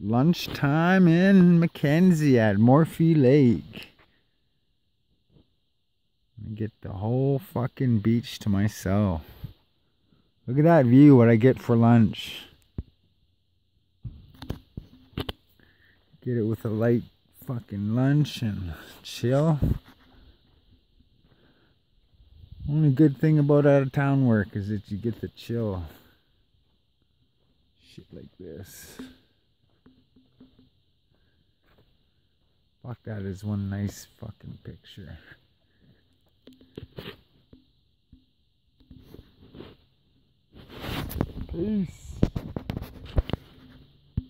lunchtime in Mackenzie at Morfee Lake. Get the whole fucking beach to myself. Look at that view, what I get for lunch. Get it with a light fucking lunch and chill. Only good thing about out of town work is that you get the chill. Shit like this. Fuck, that is one nice fucking picture. Peace.